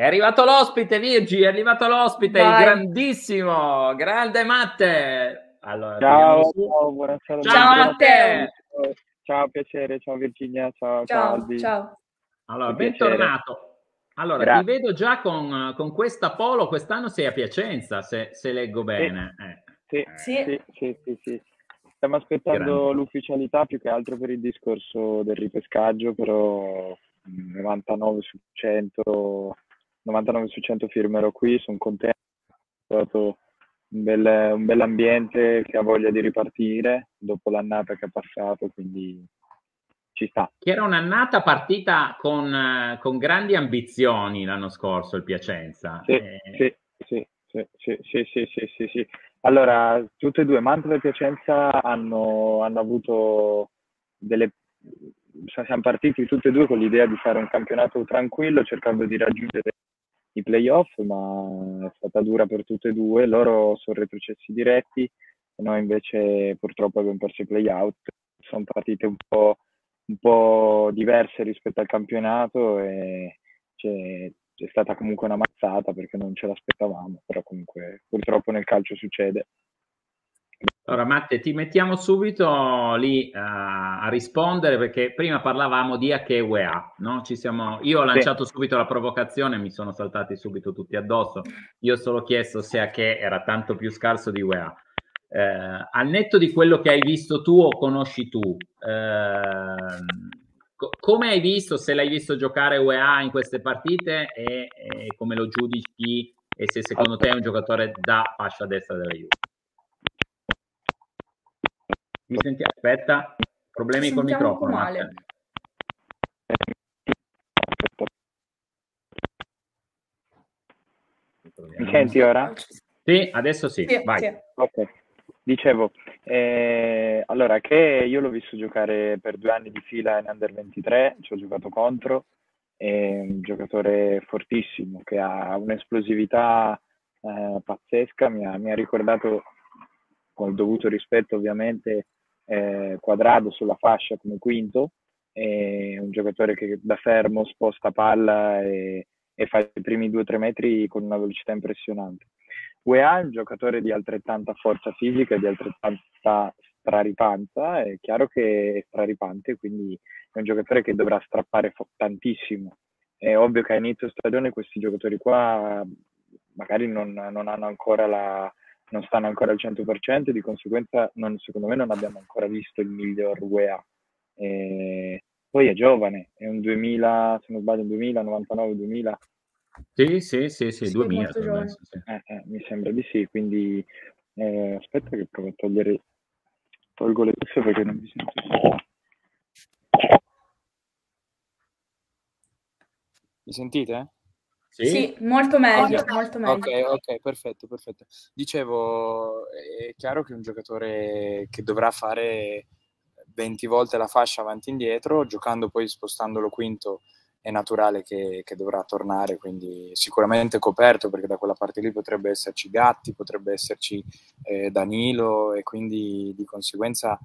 È arrivato l'ospite, Virgi, è arrivato l'ospite, Vai. il grandissimo, grande Matte. Allora, ciao, ciao, buonasera. Ciao Matte. Ciao, piacere, ciao Virginia, ciao, ciao. Ciao, Allora, bentornato. Allora, Grazie. ti vedo già con, con, questa polo, quest'anno sei a Piacenza, se, se leggo bene. Sì, eh. sì, sì, sì, sì, sì. Stiamo aspettando Grande. l'ufficialità più che altro per il discorso del ripescaggio, però 99 su 100, 99 su 100 firmerò qui, sono contento, è stato un bel, un bel ambiente che ha voglia di ripartire dopo l'annata che ha passato, quindi ci sta. Che era un'annata partita con, con grandi ambizioni l'anno scorso il Piacenza. Sì, eh... sì, sì, sì, sì, sì, sì, sì, sì, sì. Allora, tutte e due, Mantova e Piacenza hanno, hanno avuto delle... Siamo partiti tutte e due con l'idea di fare un campionato tranquillo cercando di raggiungere i playoff, ma è stata dura per tutte e due. Loro sono retrocessi diretti, noi invece purtroppo abbiamo perso i playout. Sono partite un po' un po' diverse rispetto al campionato e c'è, c'è stata comunque una mazzata perché non ce l'aspettavamo, però comunque purtroppo nel calcio succede. Allora Matte, ti mettiamo subito lì uh, a rispondere perché prima parlavamo di UEA, no? Ci siamo... Io ho lanciato sì. subito la provocazione, mi sono saltati subito tutti addosso, io ho solo chiesto se H era tanto più scarso di UEA eh, al netto di quello che hai visto tu o conosci tu, eh, co- come hai visto, se l'hai visto giocare UEA in queste partite e, e, come lo giudichi e se secondo te è un giocatore da fascia destra della Juve? Mi senti? Aspetta, problemi col microfono. Male. Mi senti ora? Sì, adesso sì, sì vai. Sì. Ok. Dicevo, eh, allora che io l'ho visto giocare per due anni di fila in Under 23, ci ho giocato contro, è un giocatore fortissimo che ha un'esplosività eh, pazzesca, mi ha, mi ha, ricordato con il dovuto rispetto ovviamente eh, Quadrado sulla fascia come quinto, è un giocatore che da fermo sposta palla e, e fa i primi due o tre metri con una velocità impressionante. UEA è un giocatore di altrettanta forza fisica e di altrettanta straripanza, è chiaro che è straripante, quindi è un giocatore che dovrà strappare fo- tantissimo. È ovvio che a inizio stagione questi giocatori qua magari non, non hanno ancora la, non stanno ancora al 100%, di conseguenza non, secondo me non abbiamo ancora visto il miglior UEA. E poi è giovane, è un 2000, se non sbaglio, un 2000, 99, 2000, sì, sì, sì, sì, sì 2000. Adesso, sì. Eh, eh, mi sembra di sì, quindi eh, aspetta che provo a togliere, tolgo le cuffie perché non mi sento. Mi sentite? Sì, sì molto meglio, molto meglio. Ok, ok, perfetto, perfetto. Dicevo, è chiaro che un giocatore che dovrà fare 20 volte la fascia avanti e indietro, giocando poi spostandolo quinto è naturale che, che, dovrà tornare, quindi sicuramente coperto perché da quella parte lì potrebbe esserci Gatti, potrebbe esserci eh, Danilo e quindi di conseguenza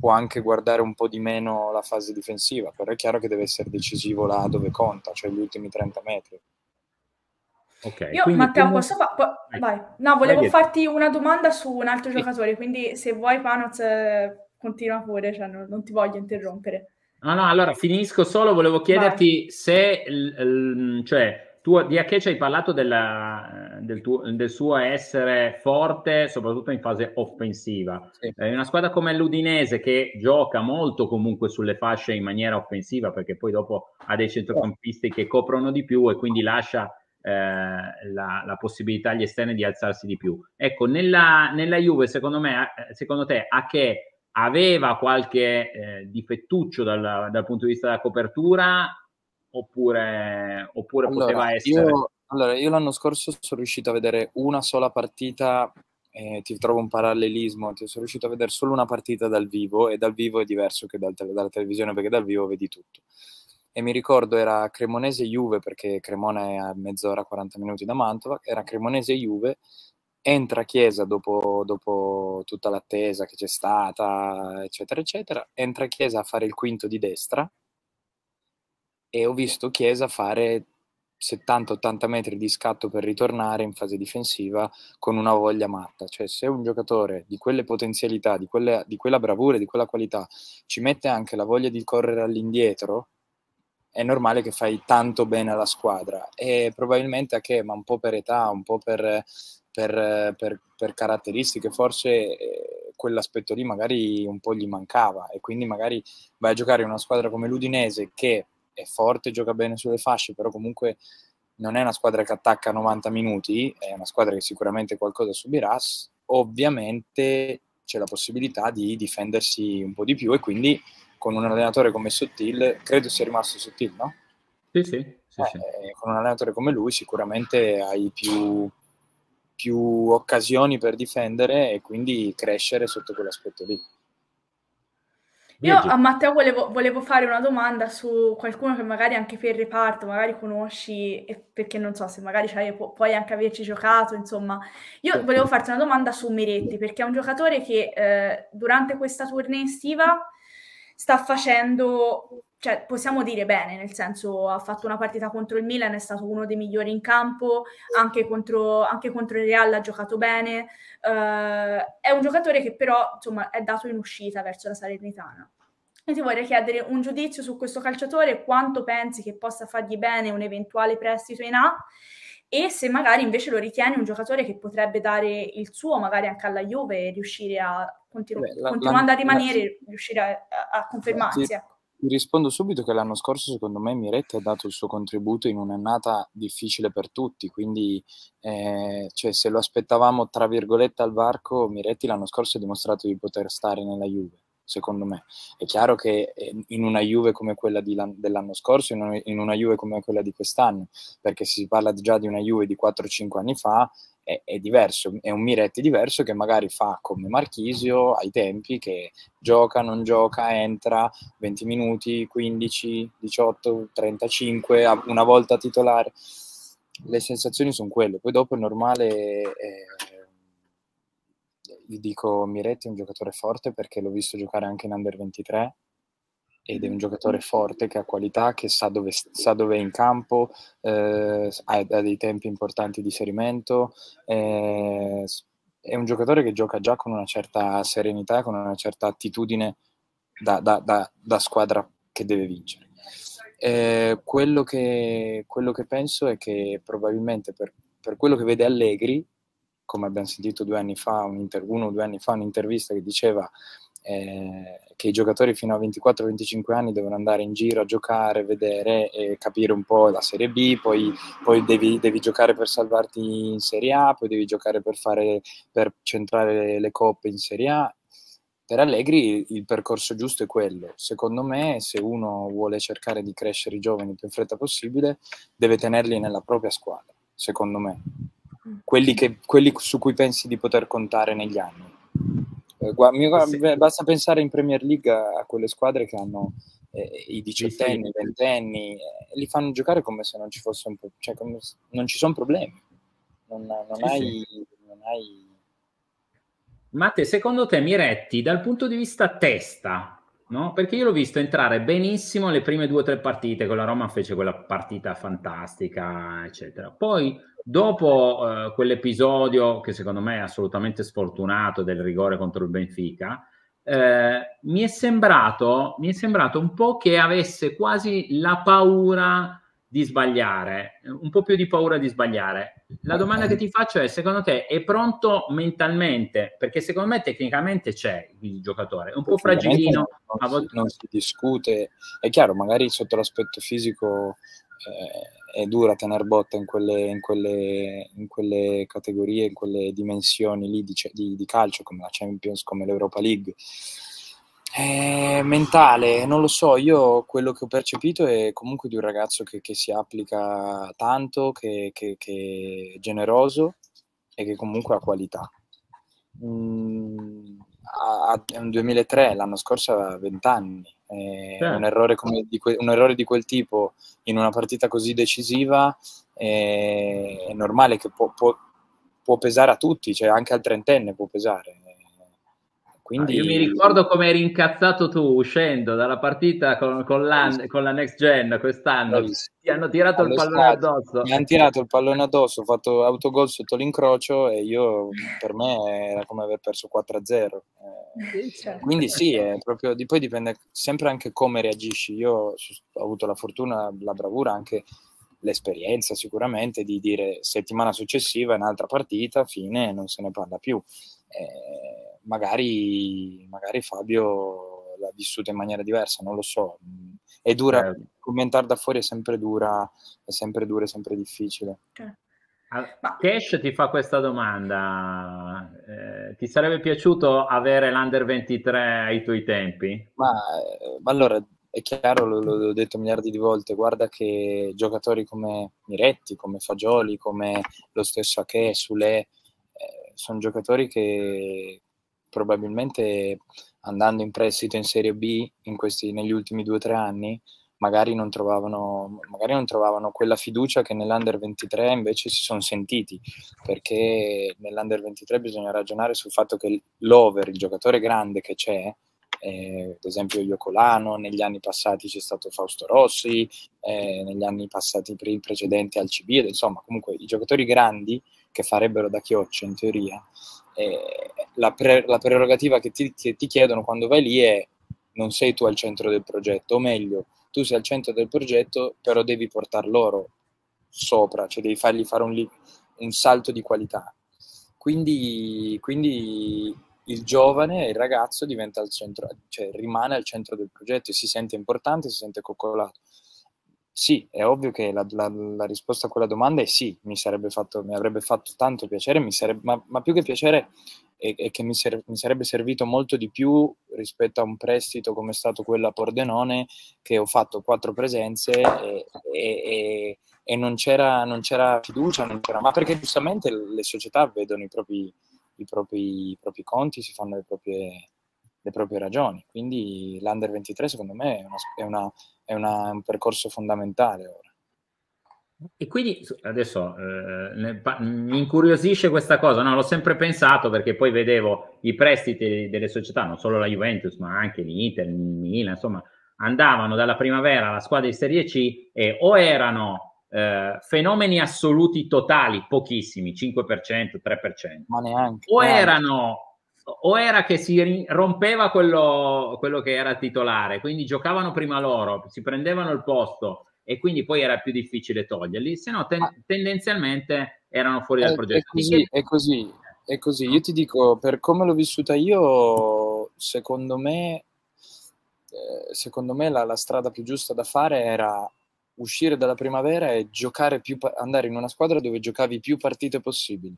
può anche guardare un po' di meno la fase difensiva, però è chiaro che deve essere decisivo là dove conta, cioè gli ultimi 30 metri. Okay, Io Matteo come... posso fa... po- vai. No, volevo farti una domanda su un altro sì. giocatore, quindi se vuoi Panoz eh, continua pure, cioè non, non ti voglio interrompere. No, no, allora finisco solo, volevo chiederti Vai. se, cioè, tu di a che ci hai parlato della, del, tuo, del, suo essere forte, soprattutto in fase offensiva. Sì. È una squadra come l'Udinese che gioca molto comunque sulle fasce in maniera offensiva, perché poi dopo ha dei centrocampisti che coprono di più e quindi lascia eh, la, la, possibilità agli esterni di alzarsi di più. Ecco, nella, nella Juve, secondo me, eh, secondo te, a che aveva qualche eh, difettuccio dal, dal, punto di vista della copertura oppure, oppure allora, poteva essere... Io, allora, io l'anno scorso sono riuscito a vedere una sola partita, eh, ti trovo un parallelismo, ti sono riuscito a vedere solo una partita dal vivo e dal vivo è diverso che dal, dalla televisione perché dal vivo vedi tutto. E mi ricordo era Cremonese-Juve perché Cremona è a mezz'ora, 40 minuti da Mantova, era Cremonese-Juve entra Chiesa dopo, dopo, tutta l'attesa che c'è stata, eccetera, eccetera, entra Chiesa a fare il quinto di destra e ho visto Chiesa fare 70-80 metri di scatto per ritornare in fase difensiva con una voglia matta. Cioè, se un giocatore di quelle potenzialità, di, quelle, di quella bravura, di quella qualità, ci mette anche la voglia di correre all'indietro, è normale che fai tanto bene alla squadra. E probabilmente a che, ma un po' per età, un po' per, per, per, per caratteristiche, forse eh, quell'aspetto lì magari un po' gli mancava. E quindi magari vai a giocare in una squadra come l'Udinese che è forte, gioca bene sulle fasce, però comunque non è una squadra che attacca 90 minuti, è una squadra che sicuramente qualcosa subirà, ovviamente c'è la possibilità di difendersi un po' di più e quindi con un allenatore come Sottil, credo sia rimasto Sottil, no? Sì, sì. sì, eh, sì. Con un allenatore come lui sicuramente hai più, più occasioni per difendere e quindi crescere sotto quell'aspetto lì. Io a Matteo volevo, volevo, fare una domanda su qualcuno che magari anche per il reparto, magari conosci, perché non so se magari pu- puoi anche averci giocato, insomma. Io volevo farti una domanda su Miretti, perché è un giocatore che eh, durante questa tournée estiva sta facendo, cioè possiamo dire bene, nel senso ha fatto una partita contro il Milan, è stato uno dei migliori in campo, anche contro, anche contro il Real ha giocato bene, Uh, è un giocatore che però insomma è dato in uscita verso la Salernitana. E ti vorrei chiedere un giudizio su questo calciatore, quanto pensi che possa fargli bene un eventuale prestito in A e se magari invece lo ritieni un giocatore che potrebbe dare il suo magari anche alla Juve e riuscire a continu- Beh, la, continuando la, a rimanere, la, riuscire a, a confermarsi. Ti, ecco. ti rispondo subito che l'anno scorso secondo me Miretti ha dato il suo contributo in un'annata difficile per tutti, quindi eh, cioè, se lo aspettavamo tra virgolette al varco, Miretti l'anno scorso ha dimostrato di poter stare nella Juve secondo me. È chiaro che eh, in una Juve come quella dell'anno scorso, in una, Juve come quella di quest'anno, perché si parla già di una Juve di 4-5 anni fa, è, è, diverso, è un Miretti diverso che magari fa come Marchisio ai tempi, che gioca, non gioca, entra 20 minuti, 15, 18, 35, una volta titolare. Le sensazioni sono quelle, poi dopo è normale... Eh, dico Miretti è un giocatore forte perché l'ho visto giocare anche in Under 23 ed è un giocatore forte che ha qualità, che sa dove, sa dove è in campo, eh, ha, ha, dei tempi importanti di ferimento, eh, è un giocatore che gioca già con una certa serenità, con una certa attitudine da, da, da, da squadra che deve vincere. Eh, quello, che, quello, che, penso è che probabilmente per, per quello che vede Allegri, come abbiamo sentito due anni fa, uno o due anni fa, un'intervista che diceva eh, che i giocatori fino a 24-25 anni devono andare in giro a giocare, vedere e capire un po' la Serie B, poi, poi devi, devi, giocare per salvarti in Serie A, poi devi giocare per, fare, per centrare le coppe in Serie A. Per Allegri il percorso giusto è quello. Secondo me, se uno vuole cercare di crescere i giovani il più in fretta possibile, deve tenerli nella propria squadra, secondo me quelli, che, quelli su cui pensi di poter contare negli anni. Eh, guarda, sì. Basta pensare in Premier League a quelle squadre che hanno eh, i diciottenni, i ventenni, eh, li fanno giocare come se non ci fosse un po', cioè come se non ci sono problemi. Non, non, sì, hai, sì. non hai... Matte, secondo te Miretti, dal punto di vista testa, no? Perché io l'ho visto entrare benissimo le prime due o tre partite, con la Roma fece quella partita fantastica, eccetera. Poi Dopo eh, quell'episodio, che secondo me è assolutamente sfortunato, del rigore contro il Benfica, eh, mi, è sembrato, mi è sembrato un po' che avesse quasi la paura di sbagliare, un po' più di paura di sbagliare. La domanda che ti faccio è, secondo te è pronto mentalmente? Perché secondo me tecnicamente c'è il giocatore, è un po' fragilino. Non, si, non si discute, è chiaro, magari sotto l'aspetto fisico eh, è dura tenere botta in quelle, in, quelle, in quelle, categorie, in quelle dimensioni lì di, di, di, calcio come la Champions, come l'Europa League. È mentale, non lo so, io quello che ho percepito è comunque di un ragazzo che, che si applica tanto, che, che, che, è generoso e che comunque ha qualità. Mm, è un 2003, l'anno scorso aveva 20 anni, eh, certo. un, errore di que- un, errore di quel tipo in una partita così decisiva eh, è normale che può, può, può, pesare a tutti, cioè anche al trentenne può pesare. Quindi... io mi ricordo come eri incazzato tu uscendo dalla partita con, con, la, con la Next Gen quest'anno. Ti hanno tirato il pallone addosso. Mi hanno tirato il pallone addosso, ho fatto autogol sotto l'incrocio e io per me era come aver perso 4-0. Eh, certo. Quindi sì, è proprio, di, poi dipende sempre anche come reagisci. Io ho avuto la fortuna, la bravura, anche l'esperienza sicuramente di dire settimana successiva è un'altra partita, fine, non se ne parla più. Eh, magari, magari Fabio l'ha vissuta in maniera diversa, non lo so. È dura, eh. commentare da fuori è sempre dura, è sempre dura, è sempre difficile. Eh. Cash ti fa questa domanda: eh, ti sarebbe piaciuto avere l'Under 23 ai tuoi tempi? Ma, eh, ma allora è chiaro, l'ho detto miliardi di volte, guarda che giocatori come Miretti, come Fagioli, come lo stesso Ake, Sule, eh, sono giocatori che probabilmente andando in prestito in Serie B in questi, negli ultimi due o tre anni magari non, trovavano, magari non trovavano quella fiducia che nell'Under 23 invece si sono sentiti, perché nell'Under 23 bisogna ragionare sul fatto che l'over, il giocatore grande che c'è, eh, ad esempio Iocolano, negli anni passati c'è stato Fausto Rossi, eh, negli anni passati pre- precedenti al CB, insomma comunque i giocatori grandi che farebbero da chioccia in teoria, la, pre- la, prerogativa che ti, che ti chiedono quando vai lì è non sei tu al centro del progetto, o meglio, tu sei al centro del progetto, però devi portare loro sopra, cioè devi fargli fare un, un salto di qualità. Quindi, quindi il giovane, il ragazzo diventa al centro, cioè rimane al centro del progetto e si sente importante, si sente coccolato. Sì, è ovvio che la, la, la risposta a quella domanda è sì, mi, fatto, mi avrebbe fatto tanto piacere, sarebbe, ma, ma, più che piacere è, è che mi, ser, mi, sarebbe servito molto di più rispetto a un prestito come è stato quello a Pordenone, che ho fatto quattro presenze e, e, e, e non, c'era, non, c'era, fiducia, non c'era, ma perché giustamente le società vedono i propri i propri, i propri conti, si fanno le proprie, le proprie ragioni. Quindi l'Under 23 secondo me è, una, è, una, è una, un percorso fondamentale ora. E quindi adesso eh, mi incuriosisce questa cosa, no, l'ho sempre pensato perché poi vedevo i prestiti delle società, non solo la Juventus, ma anche l'Inter, il Milan, insomma, andavano dalla primavera alla squadra di Serie C e o erano eh, fenomeni assoluti totali, pochissimi, 5%, 3%. Ma neanche. O neanche. erano o era che si rompeva quello, quello, che era titolare, quindi giocavano prima loro, si prendevano il posto e quindi poi era più difficile toglierli, se no ten- tendenzialmente erano fuori dal progetto. È così, è così, è così. Io ti dico, per come l'ho vissuta io, secondo me, eh, secondo me la, la strada più giusta da fare era uscire dalla primavera e giocare più, andare in una squadra dove giocavi più partite possibili.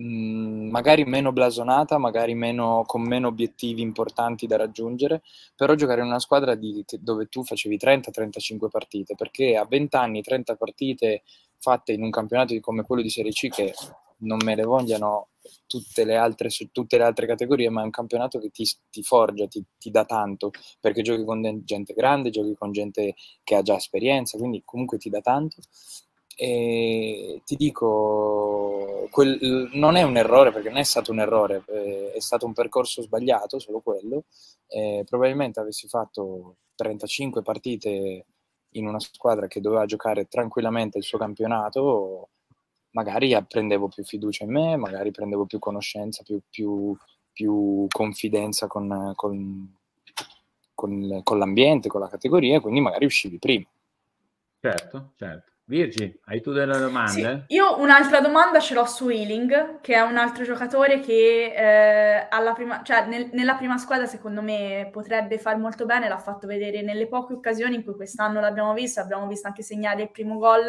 Mm, magari meno blasonata, magari meno, con meno obiettivi importanti da raggiungere, però giocare in una squadra di, dove tu facevi 30-35 partite, perché a 20 anni 30 partite fatte in un campionato come quello di Serie C che non me le vogliano tutte le altre, su tutte le altre categorie, ma è un campionato che ti, ti forgia, ti, ti, dà tanto, perché giochi con gente grande, giochi con gente che ha già esperienza, quindi comunque ti dà tanto. E ti dico, quel, non è un errore, perché non è stato un errore, eh, è stato un percorso sbagliato, solo quello. Eh, probabilmente avessi fatto 35 partite in una squadra che doveva giocare tranquillamente il suo campionato, magari prendevo più fiducia in me, magari prendevo più conoscenza, più, più, più confidenza con, con, con, con, l'ambiente, con la categoria, quindi magari uscivi prima. Certo, certo. Virgi, hai tu delle domande? Sì, io un'altra domanda ce l'ho su Ealing, che è un altro giocatore che eh, alla prima, cioè nel, nella prima squadra secondo me potrebbe far molto bene, l'ha fatto vedere nelle poche occasioni in cui quest'anno l'abbiamo visto, abbiamo visto anche segnare il primo gol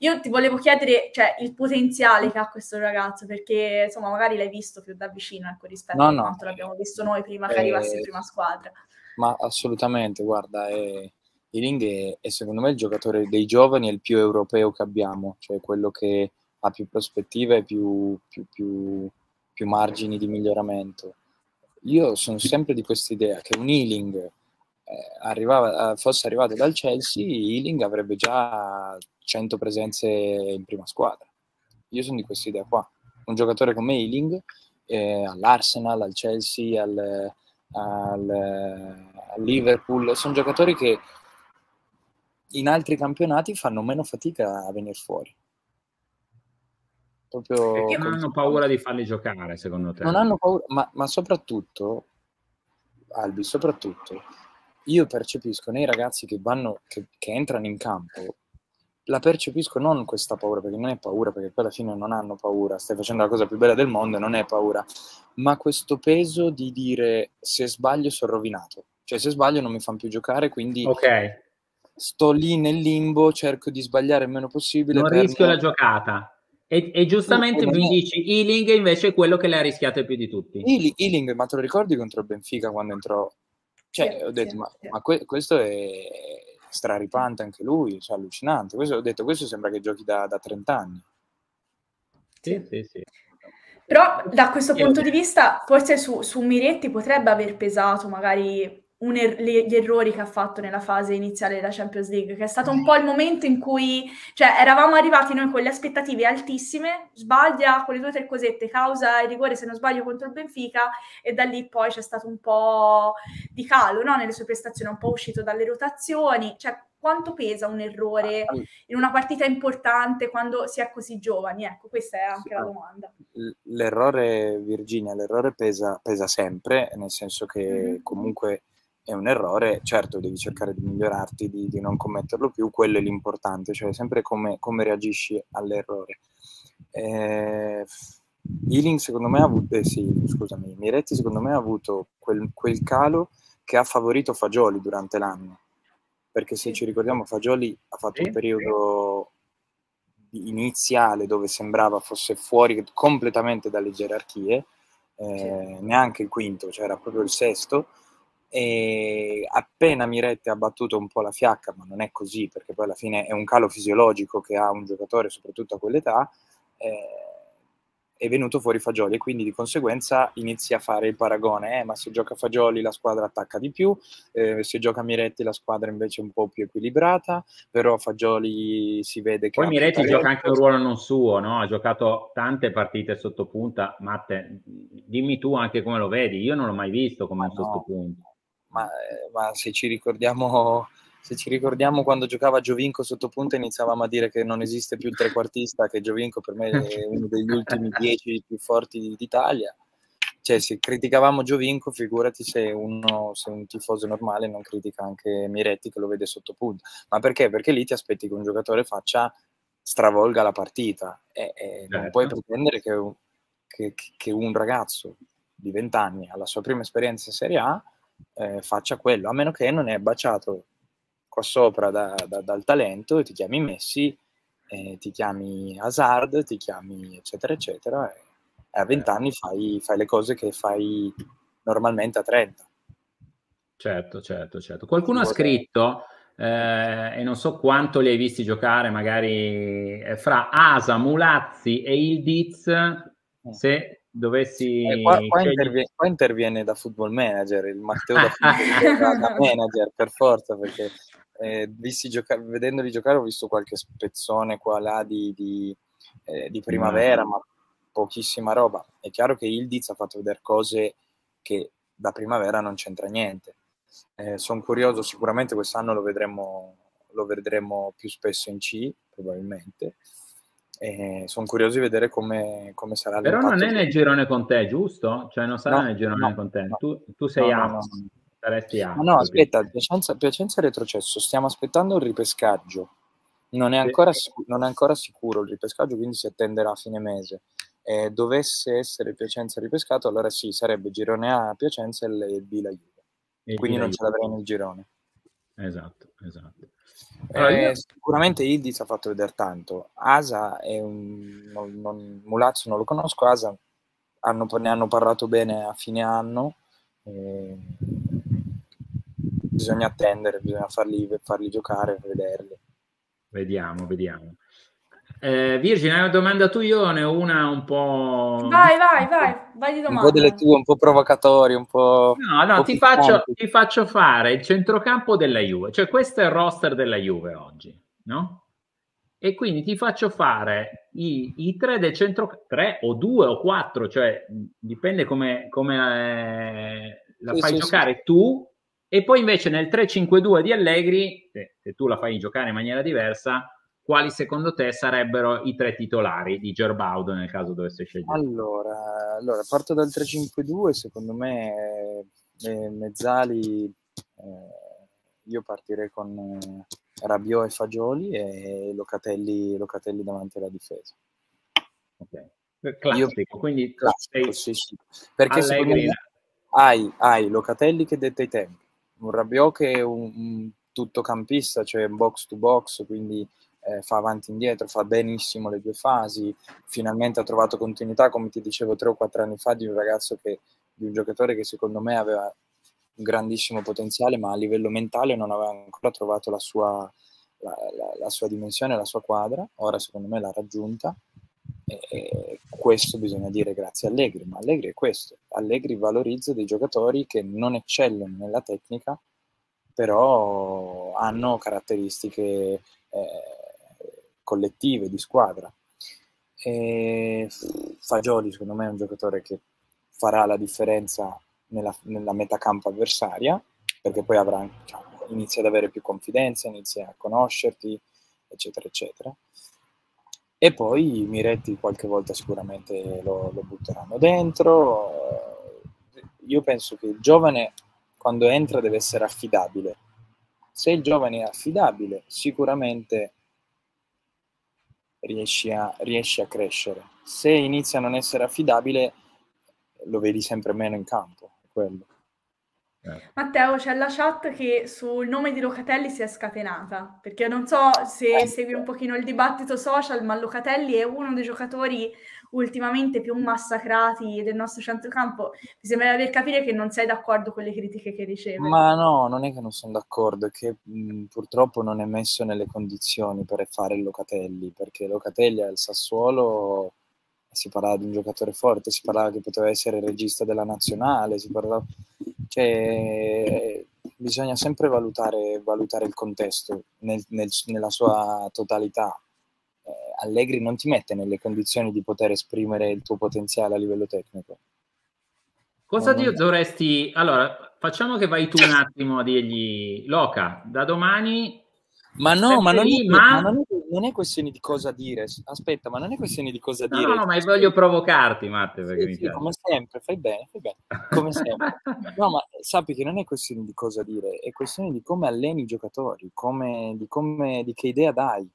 io ti volevo chiedere, cioè, il potenziale che ha questo ragazzo, perché insomma, magari l'hai visto più da vicino, ecco, rispetto no, a quanto l'abbiamo visto noi prima che eh, arrivasse in prima squadra. Ma assolutamente, guarda, è, Iling è, è, secondo me il giocatore dei giovani, è il più europeo che abbiamo, cioè quello che ha più prospettive e più, più, più, più margini di miglioramento. Io sono sempre di questa idea che un Ealing eh, eh, fosse arrivato dal Chelsea, Ealing avrebbe già 100 presenze in prima squadra. Io sono di questa idea qua. Un giocatore come Ealing eh, all'Arsenal, al Chelsea, al, al, al Liverpool, sono giocatori che in altri campionati fanno meno fatica a venire fuori. Proprio Perché non hanno paura di farli giocare, secondo te? Non hanno paura, ma, ma soprattutto, Albi, soprattutto, io percepisco nei ragazzi che, vanno, che, che entrano in campo la percepisco non questa paura, perché non è paura, perché poi alla fine non hanno paura, stai facendo la cosa più bella del mondo e non è paura, ma questo peso di dire se sbaglio sono rovinato, cioè se sbaglio non mi fanno più giocare, quindi okay. Sto lì nel limbo, cerco di sbagliare il meno possibile. Non rischio non... la giocata. E, e giustamente no, mi dici Ealing invece è quello che le ha rischiate più di tutti. Ealing, ma te lo ricordi contro il Benfica quando entrò? Cioè, sì, ho detto, sì, ma, sì. ma que- questo è straripante anche lui, cioè allucinante. Questo, ho detto, questo sembra che giochi da, da 30 anni. Sì, sì, sì. Però da questo punto di vista, forse su, su Miretti potrebbe aver pesato magari er- le- gli errori che ha fatto nella fase iniziale della Champions League, che è stato un po' il momento in cui, cioè, eravamo arrivati noi con le aspettative altissime, sbaglia quelle due o tre cosette, causa il rigore se non sbaglio contro il Benfica e da lì poi c'è stato un po' di calo no? nelle sue prestazioni, un po' uscito dalle rotazioni, cioè quanto pesa un errore in una partita importante quando si è così giovani? Ecco, questa è anche la domanda. L'errore, Virginia, l'errore pesa, pesa sempre, nel senso che mm-hmm. comunque è un errore, certo devi cercare di migliorarti, di, di non commetterlo più, quello è l'importante, cioè sempre come, come reagisci all'errore. Eh, Ealing secondo me ha avuto, eh, sì, scusami, Miretti secondo me ha avuto quel, quel, calo che ha favorito Fagioli durante l'anno, perché se ci ricordiamo Fagioli ha fatto un periodo iniziale dove sembrava fosse fuori completamente dalle gerarchie, eh, neanche il quinto, cioè era proprio il sesto, e appena Miretti ha battuto un po' la fiacca, ma non è così perché poi alla fine è un calo fisiologico che ha un giocatore soprattutto a quell'età, eh, è venuto fuori Fagioli e quindi di conseguenza inizia a fare il paragone, eh, ma se gioca Fagioli la squadra attacca di più, eh, se gioca Miretti la squadra invece è un po' più equilibrata, però Fagioli si vede che... Poi Miretti gioca anche un ruolo non suo, no? ha giocato tante partite sotto punta, Matte, dimmi tu anche come lo vedi, io non l'ho mai visto come un no. sottopunta ma, eh, ma se ci ricordiamo se ci ricordiamo quando giocava Giovinco sotto punta iniziavamo a dire che non esiste più il trequartista, che Giovinco per me è uno degli ultimi dieci più forti d'Italia. Cioè, se criticavamo Giovinco, figurati se, uno, se un tifoso normale non critica anche Miretti che lo vede sotto punta. Ma perché? Perché lì ti aspetti che un giocatore faccia stravolga la partita e, e non puoi certo. pretendere che, che, che un ragazzo di 20 anni alla sua prima esperienza in Serie A eh, faccia quello, a meno che non è baciato qua sopra da, da, dal talento ti chiami Messi, eh, ti chiami Hazard, ti chiami eccetera eccetera e, a 20 anni fai, fai, le cose che fai normalmente a 30. Certo, certo, certo. Qualcuno ha scritto, eh, e non so quanto li hai visti giocare, magari eh, fra Asa, Mulazzi e Ildiz, mm. se dovessi... Eh, qua, qua, interviene, qua, interviene, da football manager, il Matteo da, football, da manager per forza, perché eh, gioca- vedendoli giocare ho visto qualche spezzone qua là di, di, eh, di primavera, mm. ma pochissima roba. È chiaro che Ildiz ha fatto vedere cose che da primavera non c'entra niente. Eh, Sono curioso, sicuramente quest'anno lo vedremo, lo vedremo più spesso in C, probabilmente e sono curioso di vedere come, come sarà Però non è nel girone con te, giusto? Cioè non sarà no, nel girone no, con te. No. Tu, tu, sei no, A, saresti A. No, aspetta, Piacenza, Piacenza è retrocesso, stiamo aspettando il ripescaggio. Non è, ancora, non è ancora sicuro il ripescaggio, quindi si attenderà a fine mese. Eh, dovesse essere Piacenza ripescato, allora sì, sarebbe girone A Piacenza e il B la Juve. E quindi non ce l'avrei nel girone. Esatto, esatto. Eh, sicuramente Ildiz ha fatto vedere tanto. Asa è un non, non, Mulazzo non lo conosco, Asa hanno, ne hanno parlato bene a fine anno. Eh, bisogna attendere, bisogna farli, farli giocare, vederli. Vediamo, vediamo. Eh, Virginia, hai una domanda tu? Io ne ho una un po'. Vai, vai, vai, vai di domanda. Un po' delle tue, un po' provocatorie, un po'. No, no, ti faccio, ti faccio, fare il centrocampo della Juve. Cioè, questo è il roster della Juve oggi, no? e quindi ti faccio fare i, i tre del centro, tre o due o quattro, cioè dipende come, come eh, la sì, fai sì, giocare sì. tu, e poi invece nel 3-5-2 di Allegri, se, se, tu la fai giocare in maniera diversa, quali secondo te sarebbero i tre titolari di Gerbaudo nel caso dovesse scegliere? Allora, allora parto dal 3-5-2, secondo me eh, Mezzali, eh, io partirei con eh, Rabiot e Fagioli e Locatelli, Locatelli davanti alla difesa. Ok, classico, Io, quindi classico, sì, sì. Perché Allegri... hai, hai Locatelli che detta i tempi, un Rabiot che è un, un tuttocampista, cioè un box to box, quindi eh, fa avanti e indietro, fa benissimo le due fasi, finalmente ha trovato continuità, come ti dicevo tre o quattro anni fa, di un ragazzo che, di un giocatore che secondo me aveva un grandissimo potenziale, ma a livello mentale non aveva ancora trovato la sua, la, la, la sua dimensione, la sua quadra. Ora secondo me l'ha raggiunta. E questo bisogna dire grazie a Allegri, ma Allegri è questo. Allegri valorizza dei giocatori che non eccellono nella tecnica, però hanno caratteristiche eh, collettive, di squadra. E Fagioli secondo me è un giocatore che farà la differenza nella, nella metacampo avversaria, perché poi avrà, diciamo, inizia ad avere più confidenza, inizia a conoscerti, eccetera, eccetera. E poi Miretti qualche volta sicuramente lo, lo butteranno dentro. Io penso che il giovane quando entra deve essere affidabile. Se il giovane è affidabile, sicuramente riesci a, riesci a crescere. Se inizia a non essere affidabile, lo vedi sempre meno in campo quello. Eh. Matteo, c'è la chat che sul nome di Locatelli si è scatenata, perché non so se eh. segui un pochino il dibattito social, ma Locatelli è uno dei giocatori ultimamente più massacrati del nostro centrocampo. Mi sembra di aver capire che non sei d'accordo con le critiche che riceve. Ma no, non è che non sono d'accordo, è che mh, purtroppo non è messo nelle condizioni per fare Locatelli, perché Locatelli al Sassuolo si parlava di un giocatore forte, si parlava che poteva essere regista della nazionale, si parlava... Cioè, bisogna sempre valutare, valutare il contesto nel, nel, nella sua totalità. Eh, Allegri non ti mette nelle condizioni di poter esprimere il tuo potenziale a livello tecnico. Cosa non... dovresti... Allora, facciamo che vai tu un attimo a dirgli, Loca, da domani ma no, ma, non, lì, è, ma... ma non, è, non, è, questione di cosa dire. Aspetta, ma non è questione di cosa no, dire. No, ma voglio provocarti, Matteo. Sì, sì, come sempre, fai bene, fai bene. Come sempre. no, ma sappi che non è questione di cosa dire, è questione di come alleni i giocatori, come, di, come, di che idea dai.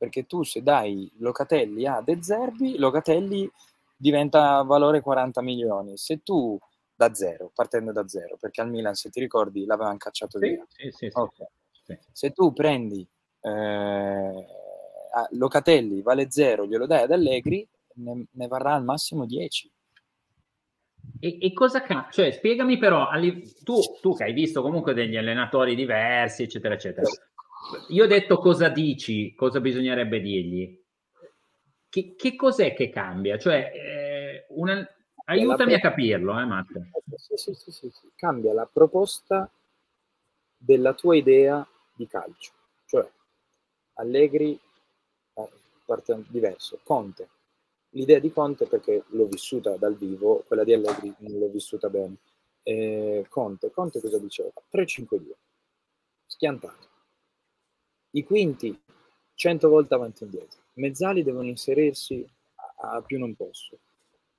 Perché tu se dai Locatelli a De Zerbi, Locatelli diventa valore 40 milioni. Se tu da zero, partendo da zero, perché al Milan, se ti ricordi, l'avevano cacciato sì, via. Sì, sì, okay. Se tu prendi eh, Locatelli, vale 0, glielo dai ad Allegri, ne, ne varrà al massimo 10. E, e, cosa cambia? Cioè, spiegami però, tu, tu, che hai visto comunque degli allenatori diversi, eccetera, eccetera. Io ho detto cosa dici, cosa bisognerebbe dirgli. Che, che cos'è che cambia? Cioè, eh, una... aiutami a capirlo, eh, Matteo. Sì, sì, sì, sì, Cambia la proposta della tua idea di calcio. Cioè, Allegri parte diverso. Conte. L'idea di Conte, perché l'ho vissuta dal vivo, quella di Allegri non l'ho vissuta bene. Eh, Conte, Conte cosa diceva? 3-5-2. Schiantato. I quinti 100 volte avanti e indietro. Mezzali devono inserirsi a, più non posso.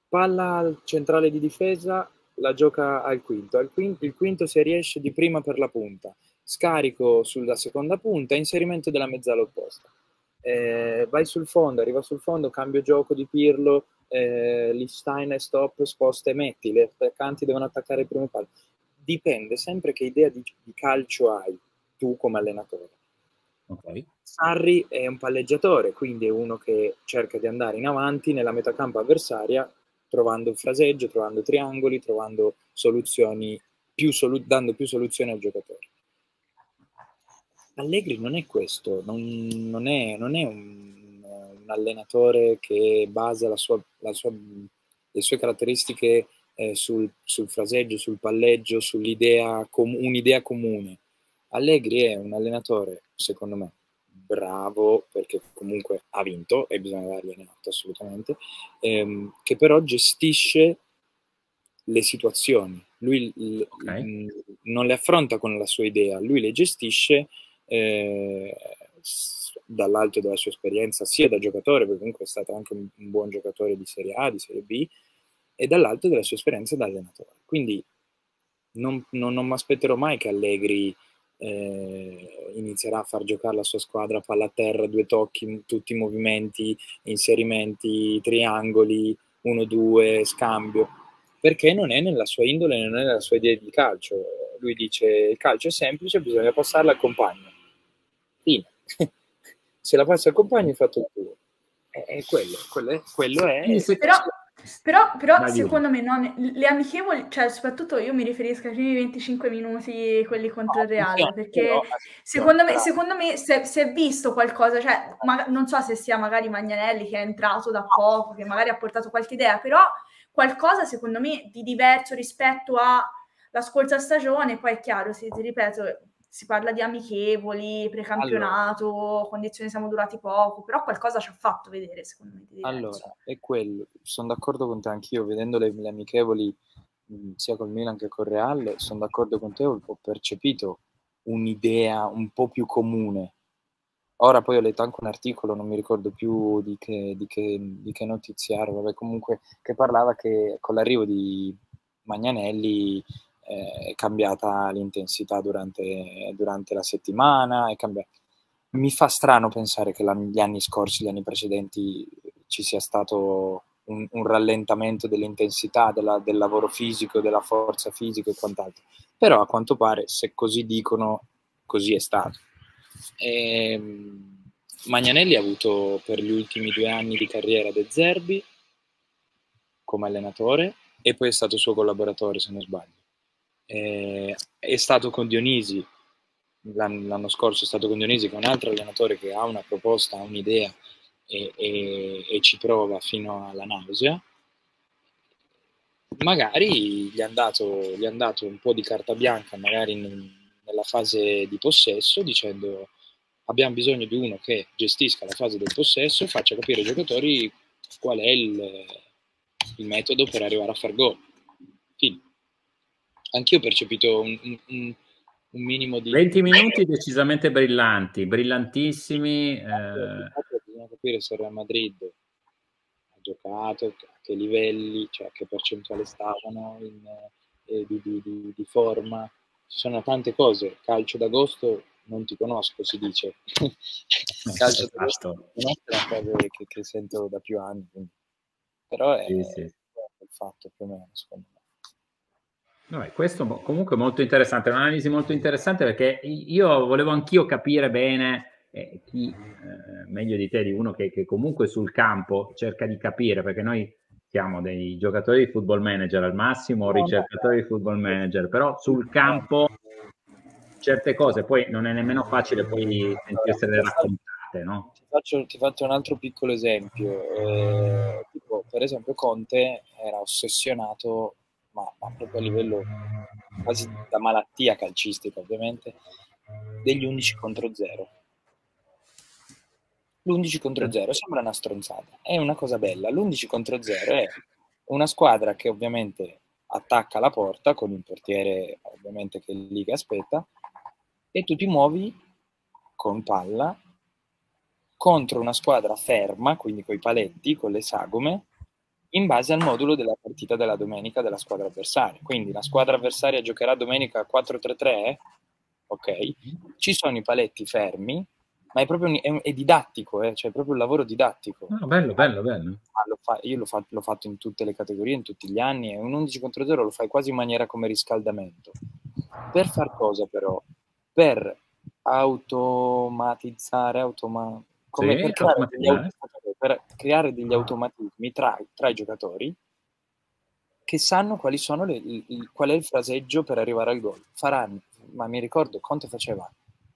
Palla al centrale di difesa, la gioca al quinto. Al quinto. Il quinto se riesce di prima per la punta scarico sulla seconda punta, inserimento della mezzala opposta. Eh, vai sul fondo, arriva sul fondo, cambio gioco di Pirlo, eh, Listein stop, sposta e metti, le attaccanti devono attaccare il primo palo. Dipende sempre che idea di, di calcio hai tu come allenatore. Okay. Sarri è un palleggiatore, quindi è uno che cerca di andare in avanti nella metacampo avversaria, trovando un fraseggio, trovando triangoli, trovando soluzioni, più solu- dando più soluzioni al giocatore. Allegri non è questo, non, non è, non è un, un, allenatore che basa la sua, la sua, le sue caratteristiche eh, sul, sul, fraseggio, sul palleggio, sull'idea, com, un'idea comune. Allegri è un allenatore, secondo me, bravo perché comunque ha vinto e bisogna dargliene atto assolutamente, ehm, che però gestisce le situazioni. Lui okay. l- non le affronta con la sua idea, lui le gestisce eh, dall'alto della sua esperienza, sia da giocatore, perché comunque è stato anche un, un buon giocatore di Serie A, di Serie B, e dall'alto della sua esperienza da allenatore. Quindi non, non, non mi aspetterò mai che Allegri eh, inizierà a far giocare la sua squadra palla a terra, due tocchi, tutti i movimenti, inserimenti, triangoli, 1-2, scambio, perché non è nella sua indole, non è nella sua idea di calcio. Lui dice il calcio è semplice, bisogna passarla al compagno. Fine. Se la passi al compagno hai fatto il tuo. È, quello, quello è. Quello è però, però, però secondo me no, le amichevoli, cioè soprattutto io mi riferisco ai primi 25 minuti, quelli contro no, il Real, perché no, secondo me, secondo me se, si è visto qualcosa, cioè ma, non so se sia magari Magnanelli che è entrato da poco, che magari ha portato qualche idea, però qualcosa secondo me di diverso rispetto alla scorsa stagione, poi è chiaro, se ti ripeto, si parla di amichevoli, precampionato, allora, condizioni siamo durati poco, però qualcosa ci ha fatto vedere, secondo me. Allora, è quello, sono d'accordo con te anch'io, vedendo le, le amichevoli mh, sia col Milan che col Real, sono d'accordo con te, ho percepito un'idea un po' più comune. Ora poi ho letto anche un articolo, non mi ricordo più di che, di che, di che notiziario, vabbè, comunque, che parlava che con l'arrivo di Magnanelli è cambiata l'intensità durante, durante la settimana, mi fa strano pensare che gli anni scorsi, gli anni precedenti, ci sia stato un, un rallentamento dell'intensità, della, del lavoro fisico, della forza fisica e quant'altro. Però a quanto pare, se così dicono, così è stato. E, ehm, Magnanelli ha avuto per gli ultimi due anni di carriera De Zerbi come allenatore e poi è stato suo collaboratore, se non sbaglio eh, è stato con Dionisi, l'anno scorso è stato con Dionisi, che è un altro allenatore che ha una proposta, ha un'idea e, e, e ci prova fino alla nausea. Magari gli è dato, dato un po' di carta bianca, magari in, nella fase di possesso, dicendo abbiamo bisogno di uno che gestisca la fase del possesso e faccia capire ai giocatori qual è il, il metodo per arrivare a far gol. Anch'io ho percepito un, un, un, minimo di... 20 minuti decisamente brillanti, brillantissimi. Eh... Bisogna capire se Real Madrid ha giocato, a che livelli, cioè a che percentuale stavano in, eh, di, di, di, di, forma. Ci sono tante cose. Calcio d'agosto non ti conosco, si dice. Calcio d'agosto è una cosa che, che, sento da più anni. Quindi. Però è, sì, sì. è il fatto più o meno, secondo me. Vabbè, questo comunque è molto interessante, è un'analisi molto interessante perché io volevo anch'io capire bene eh, chi, eh, meglio di te, di uno che, che, comunque sul campo cerca di capire, perché noi siamo dei giocatori di football manager al massimo, ricercatori di football manager, però sul campo certe cose poi non è nemmeno facile poi sentirsene raccontate, no? Ti faccio, ti faccio un altro piccolo esempio, eh, tipo, per esempio Conte era ossessionato ma, proprio a livello quasi da malattia calcistica ovviamente, degli 11 contro 0. L'11 contro 0 sembra una stronzata, è una cosa bella. L'11 contro 0 è una squadra che ovviamente attacca la porta con il portiere ovviamente che lì che aspetta e tu ti muovi con palla contro una squadra ferma, quindi con i paletti, con le sagome, in base al modulo della partita della domenica della squadra avversaria. Quindi la squadra avversaria giocherà domenica 4-3-3, ok? Ci sono i paletti fermi, ma è proprio è, è didattico, eh? cioè è proprio un lavoro didattico. Oh, bello, bello, bello. Ah, lo fa, io l'ho, fa, l'ho, fatto in tutte le categorie, in tutti gli anni, e un 11 contro 0 lo fai quasi in maniera come riscaldamento. Per far cosa però? Per automatizzare, automa- come sì, per creare degli per creare degli automatismi tra, tra i giocatori che sanno quali sono le, il, qual è il fraseggio per arrivare al gol. Faranno, ma mi ricordo, Conte faceva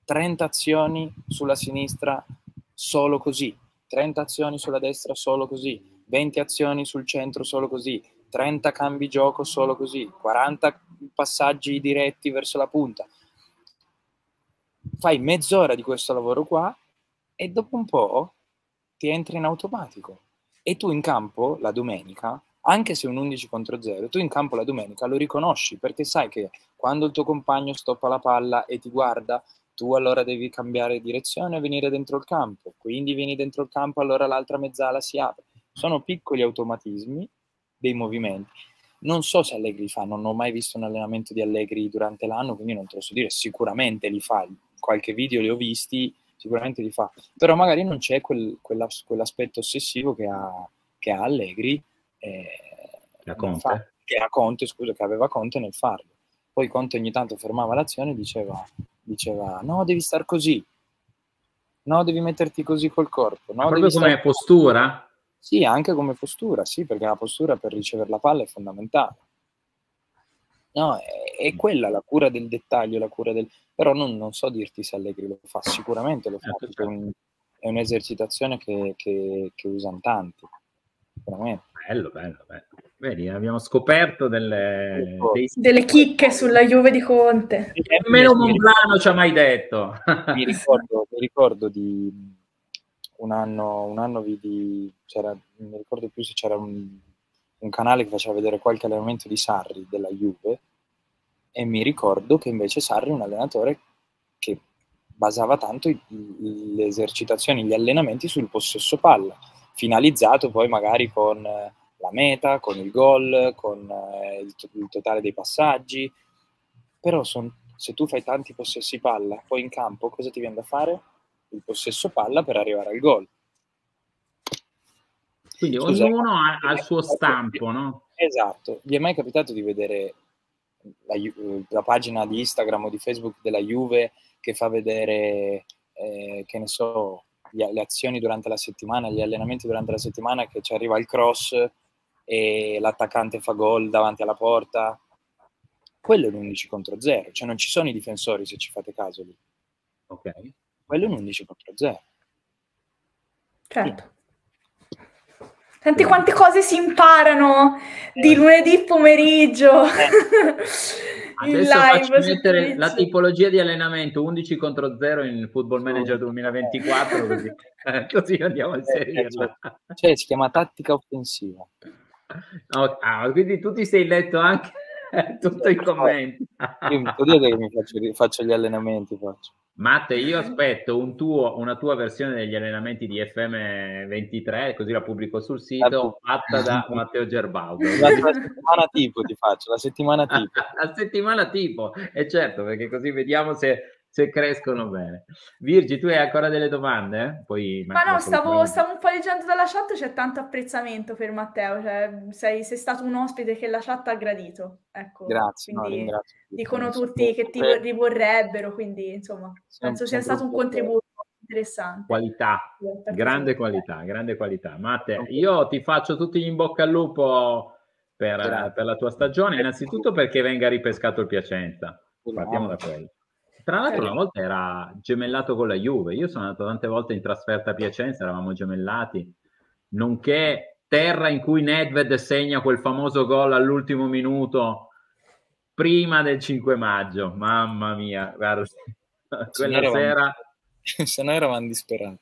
30 azioni sulla sinistra solo così, 30 azioni sulla destra solo così, 20 azioni sul centro solo così, 30 cambi gioco solo così, 40 passaggi diretti verso la punta. Fai mezz'ora di questo lavoro qua e dopo un po' ti entra in automatico. E tu in campo la domenica, anche se un 11 contro 0, tu in campo la domenica lo riconosci perché sai che quando il tuo compagno stoppa la palla e ti guarda, tu allora devi cambiare direzione e venire dentro il campo. Quindi vieni dentro il campo, allora l'altra mezzala si apre. Sono piccoli automatismi dei movimenti. Non so se Allegri fa, non ho mai visto un allenamento di Allegri durante l'anno, quindi non te lo so dire, sicuramente li fa, qualche video li ho visti, sicuramente li fa, però magari non c'è quel, quell'aspetto ossessivo che ha, che ha Allegri, eh, fa, che ha Conte, scusa, che aveva Conte nel farlo. Poi Conte ogni tanto fermava l'azione e diceva, diceva no, devi star così, no, devi metterti così col corpo. No, proprio come star... postura? Sì, anche come postura, sì, perché la postura per ricevere la palla è fondamentale. No, è, è quella la cura del dettaglio, la cura del... Però non, non so dirti se Allegri lo fa, sicuramente lo fa, eh, perché è, un, è, un'esercitazione che, che, che usano tanti. Bello, bello, bello. Vedi, abbiamo scoperto delle, dei... delle chicche sulla Juve di Conte. Nemmeno Monblano ci ha mai detto. mi, ricordo, mi ricordo di un anno, un anno vidi, c'era, non mi ricordo più se c'era un, un, canale che faceva vedere qualche allenamento di Sarri della Juve e mi ricordo che invece Sarri è un allenatore che basava tanto le esercitazioni, gli allenamenti sul possesso palla, finalizzato poi magari con la meta, con il gol, con eh, il, il, totale dei passaggi, però son, se tu fai tanti possessi palla poi in campo cosa ti viene da fare? il possesso palla per arrivare al gol. Quindi Scusa, ognuno ha, ha, il suo stampo, no? Esatto. Vi è mai capitato di vedere la, la, pagina di Instagram o di Facebook della Juve che fa vedere, eh, che ne so, le, le azioni durante la settimana, gli allenamenti durante la settimana, che ci arriva il cross e l'attaccante fa gol davanti alla porta? Quello è un 11 contro 0, cioè non ci sono i difensori se ci fate caso lì. Ok quello è un 11 contro 0. Certo. Sì. Senti quante cose si imparano di eh. lunedì pomeriggio. Eh. in Adesso live mettere la tipologia di allenamento 11 contro 0 in Football Manager 2024 così, così andiamo a inserirla. Eh, cioè, cioè, si chiama tattica offensiva. Oh, ah, quindi tu ti sei letto anche tutto i commenti. Io mi che mi faccio, faccio gli allenamenti. Faccio. Matte, io aspetto un tuo, una tua versione degli allenamenti di FM23, così la pubblico sul sito, fatta da Matteo Gerbaudo. La, la settimana tipo ti faccio, la settimana tipo. la settimana tipo, e certo, perché così vediamo se se crescono bene. Virgi, tu hai ancora delle domande? Poi, ma no, stavo, stavo, un po' leggendo dalla chat, c'è tanto apprezzamento per Matteo, cioè, sei, sei, stato un ospite che la chat ha gradito. Ecco, Grazie, quindi no, dicono tutti che ti rivorrebbero, quindi insomma, penso sia stato un contributo interessante. Qualità, grande qualità, grande qualità. Matte, io ti faccio tutti gli in bocca al lupo per, per la tua stagione, innanzitutto perché venga ripescato il Piacenza. Partiamo da quello. Tra l'altro una volta era gemellato con la Juve, io sono andato tante volte in trasferta a Piacenza, eravamo gemellati, nonché terra in cui Nedved segna quel famoso gol all'ultimo minuto prima del 5 maggio, mamma mia, guarda, quella se sera... Se no eravamo disperati.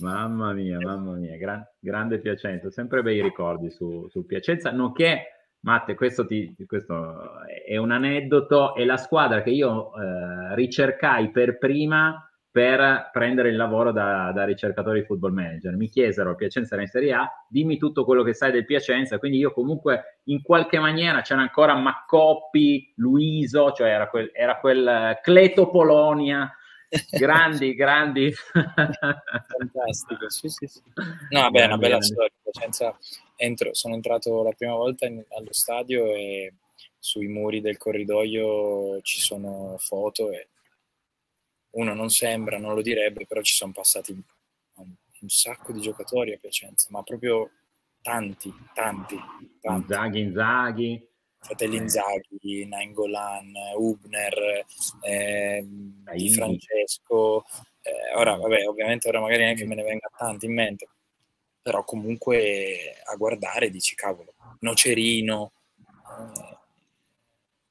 Mamma mia, mamma mia, gran, grande Piacenza, sempre bei ricordi su, su Piacenza, nonché Matte, questo, ti, questo, è un aneddoto, è la squadra che io eh, ricercai per prima per prendere il lavoro da, da ricercatore di football manager. Mi chiesero, Piacenza era in Serie A, dimmi tutto quello che sai del Piacenza, quindi io comunque in qualche maniera c'era ancora Maccoppi, Luiso, cioè era quel, era quel Cleto Polonia, grandi, grandi. Fantastico, sì, sì, sì. No, vabbè, è una bella storia. Piacenza entro, sono entrato la prima volta in, allo stadio e sui muri del corridoio ci sono foto e uno non sembra, non lo direbbe, però ci sono passati un, un sacco di giocatori a Piacenza, ma proprio tanti, tanti. tanti. Inzaghi, Inzaghi. Fratelli eh. Inzaghi, Nainggolan, Hubner, eh, Di Francesco. Eh, ora, vabbè, ovviamente ora magari neanche me ne venga tanti in mente, però comunque a guardare dici cavolo, Nocerino, eh,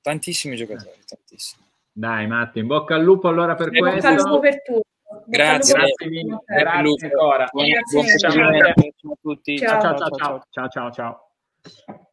tantissimi giocatori, tantissimi. Dai Matti, in bocca al lupo allora per in questo. Bocca al lupo per tutto. Grazie, grazie mille. Grazie ancora. Grazie, ciao a tutti. Ciao ciao ciao ciao. ciao, ciao, ciao.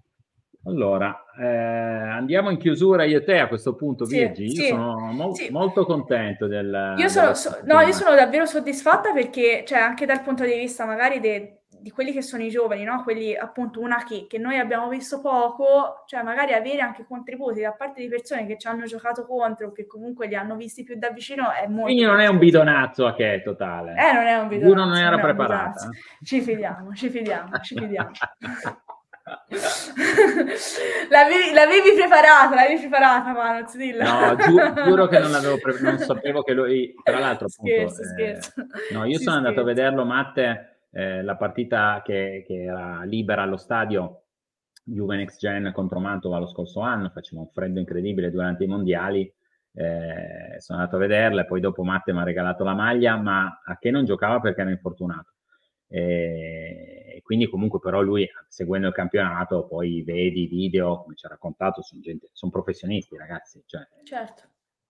Allora, eh, andiamo in chiusura io e te a questo punto, sì, Virgi. Io sì, sono mo- sì. molto contento del... Io sono, so, no, io sono davvero soddisfatta perché, cioè, anche dal punto di vista magari de- di quelli che sono i giovani, no? quelli appunto una che, che, noi abbiamo visto poco, cioè magari avere anche contributi da parte di persone che ci hanno giocato contro, che comunque li hanno visti più da vicino, è molto... Quindi non è un bidonazzo a che è totale. Eh, non è un bidonazzo. Uno non era preparata. Ci fidiamo, ci fidiamo, ci fidiamo. l'avevi, l'avevi, preparata, l'avevi preparata, Manoz, No, giuro, giuro che non, l'avevo pre- non sapevo che lui, tra l'altro, appunto, scherzo, eh, scherzo. no, io sì, sono scherzo. andato a vederlo, Matte, eh, la partita che, che, era libera allo stadio Juve Next Gen contro Mantova lo scorso anno, faceva un freddo incredibile durante i mondiali, eh, sono andato a vederla e poi dopo Matte mi ha regalato la maglia, ma a che non giocava perché era infortunato. E quindi comunque però lui seguendo il campionato poi vedi i video come ci ha raccontato sono, gente, sono professionisti ragazzi cioè, certo.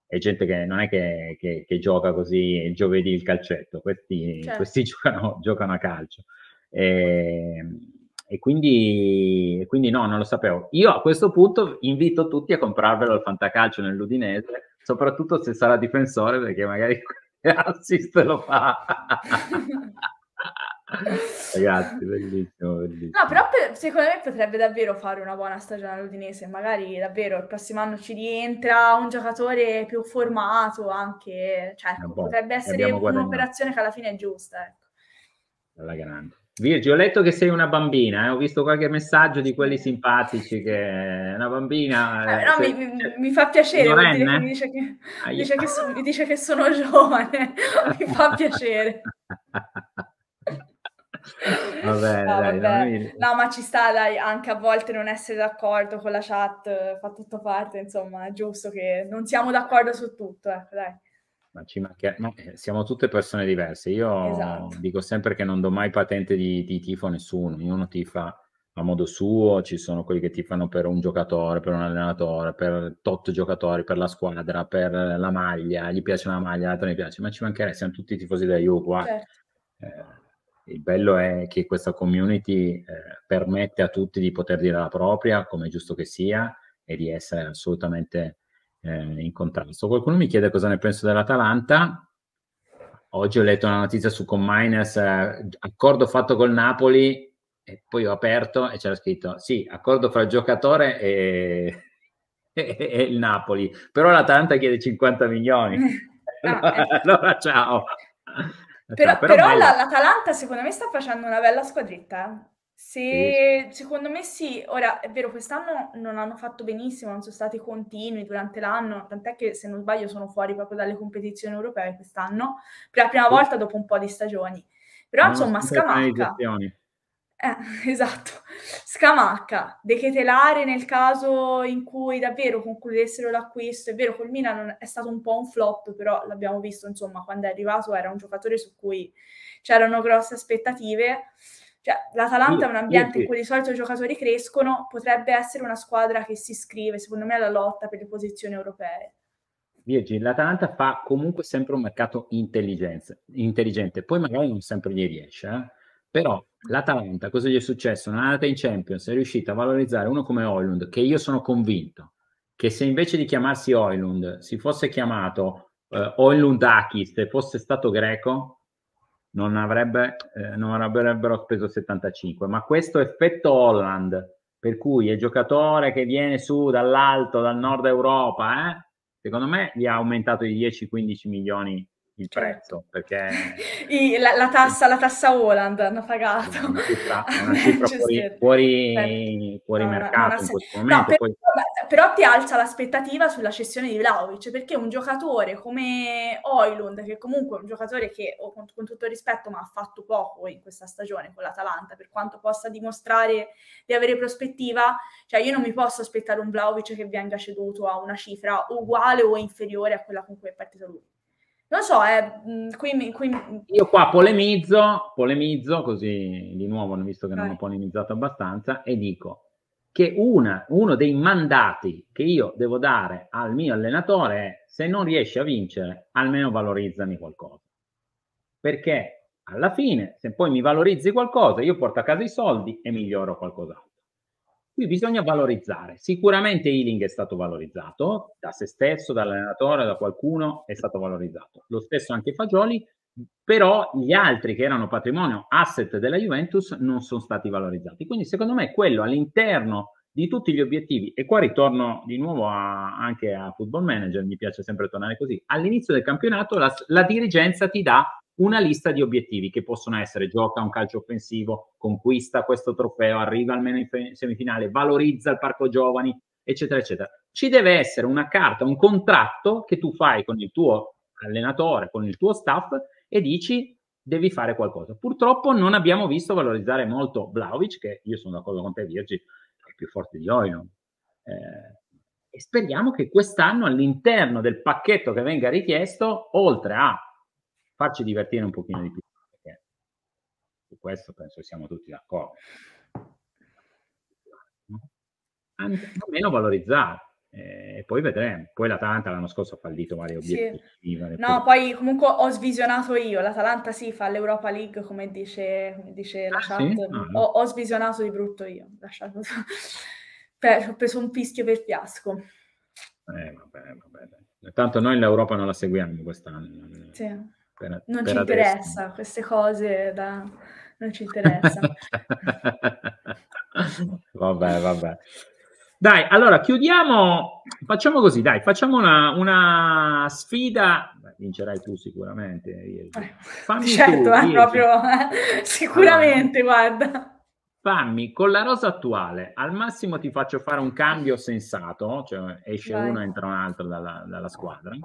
è gente che non è che, che, che gioca così il giovedì il calcetto questi, certo. questi giocano, giocano, a calcio e, e quindi, quindi no non lo sapevo io a questo punto invito tutti a comprarvelo al fantacalcio nell'Udinese soprattutto se sarà difensore perché magari assist lo fa Ragazzi, bellissimo, bellissimo. No, però per, secondo me potrebbe davvero fare una buona stagione all'Udinese. Magari davvero il prossimo anno ci rientra un giocatore più formato anche. Cioè, ecco, potrebbe essere un'operazione che alla fine è giusta. Ecco. Alla grande. Virgi, ho letto che sei una bambina, eh? ho visto qualche messaggio di quelli simpatici che una bambina... Eh, no, se, mi, mi, fa piacere, mi dice, che, dice, che so, mi dice che sono giovane, mi fa piacere. Vabbè, no, dai, vabbè. no, ma ci sta, dai, anche a volte non essere d'accordo con la chat fa tutto parte, insomma, è giusto che non siamo d'accordo su tutto, ecco, dai. Ma ci manca... ma eh, siamo tutte persone diverse. Io esatto. dico sempre che non do mai patente di, di tifo a nessuno, ognuno tifa a modo suo, ci sono quelli che tifano per un giocatore, per un allenatore, per tot giocatori, per la squadra, per la maglia, gli piace una maglia, l'altra mi piace, ma ci mancherebbe, siamo tutti tifosi da Juve, certo. eh, il bello è che questa community eh, permette a tutti di poter dire la propria, come è giusto che sia, e di essere assolutamente eh, in contrasto. Qualcuno mi chiede cosa ne penso dell'Atalanta. Oggi ho letto una notizia su Commines, eh, accordo fatto col Napoli, e poi ho aperto e c'era scritto, sì, accordo fra il giocatore e, e, e il Napoli, però l'Atalanta chiede 50 milioni. Ah, ecco. allora, ciao. Però, cioè, però, però la, l'Atalanta secondo me sta facendo una bella squadretta. Eh. Se, sì. Secondo me sì, ora è vero, quest'anno non hanno fatto benissimo, non sono stati continui durante l'anno, tant'è che se non sbaglio sono fuori proprio dalle competizioni europee quest'anno, per la prima volta dopo un po' di stagioni. Però no, insomma, Scamacca, eh, esatto. Scamacca, De Ketelare nel caso in cui davvero concludessero l'acquisto. È vero, col Milan è stato un po' un flop, però l'abbiamo visto, insomma, quando è arrivato era un giocatore su cui c'erano grosse aspettative. Cioè, l'Atalanta è un ambiente in cui di solito i giocatori crescono, potrebbe essere una squadra che si iscrive, secondo me, alla lotta per le posizioni europee. Virgil, l'Atalanta fa comunque sempre un mercato intelligente, poi magari non sempre gli riesce, eh? Però l'Atalanta, cosa gli è successo? Non è in Champions, è riuscita a valorizzare uno come Oilund, che io sono convinto che se invece di chiamarsi Oilund si fosse chiamato eh, Oilundakis e fosse stato greco, non, avrebbe, eh, non avrebbero speso 75. Ma questo effetto Holland, per cui è giocatore che viene su dall'alto, dal nord Europa, eh, secondo me gli ha aumentato di 10-15 milioni il certo. prezzo perché I, la, la, tassa, la tassa Holland hanno pagato una cifra, una cifra fuori, fuori, certo. fuori no, mercato in questo momento. No, però, Poi... però, ti alza l'aspettativa sulla cessione di Vlaovic perché un giocatore come Oilund, che comunque è un giocatore che con, con tutto il rispetto ma ha fatto poco in questa stagione con l'Atalanta per quanto possa dimostrare di avere prospettiva, cioè io non mi posso aspettare un Vlaovic che venga ceduto a una cifra uguale o inferiore a quella con cui è partito lui. Non so, eh, qui, qui... Io qua polemizzo, polemizzo così di nuovo, visto che non ho polemizzato abbastanza, e dico che una, uno dei mandati che io devo dare al mio allenatore è se non riesci a vincere, almeno valorizzami qualcosa. perché alla fine, se poi mi valorizzi qualcosa, io porto a casa i soldi e miglioro qualcos'altro. Qui bisogna valorizzare. Sicuramente Healing è stato valorizzato da se stesso, dall'allenatore, da qualcuno, è stato valorizzato. Lo stesso anche Fagioli, però gli altri che erano patrimonio asset della Juventus non sono stati valorizzati. Quindi secondo me quello all'interno di tutti gli obiettivi, e qua ritorno di nuovo a, anche a Football Manager, mi piace sempre tornare così, all'inizio del campionato la, la dirigenza ti dà una lista di obiettivi che possono essere gioca un calcio offensivo, conquista questo trofeo, arriva almeno in semifinale, valorizza il parco giovani, eccetera, eccetera. Ci deve essere una carta, un contratto che tu fai con il tuo allenatore, con il tuo staff e dici devi fare qualcosa. Purtroppo non abbiamo visto valorizzare molto Vlaovic, che io sono d'accordo con te Virgi, è più forte di Oino. Eh, e speriamo che quest'anno all'interno del pacchetto che venga richiesto, oltre a farci divertire un pochino di più, perché su questo penso siamo tutti d'accordo. Almeno valorizzare e poi vedremo. Poi l'Atalanta l'anno scorso ha fallito vari obiettivi. Sì. no, poi comunque ho svisionato io. L'Atalanta sì fa l'Europa League, come dice, come dice la ah, chat. Sì? Ah, no. ho, ho, svisionato di brutto io. Lasciato... ho preso un pischio per fiasco. Eh, vabbè, vabbè. Tanto noi l'Europa non la seguiamo quest'anno. Sì. Per, non per ci adesso. interessa queste cose, da... non ci interessa. vabbè, vabbè. Dai, allora chiudiamo, facciamo così, dai, facciamo una, una sfida, vincerai tu sicuramente. Eh, fammi certo, tu, eh, proprio, eh, sicuramente, allora, guarda. Fammi, con la rosa attuale, al massimo ti faccio fare un cambio sensato, cioè esce Vai. uno, entra un altro dalla, dalla squadra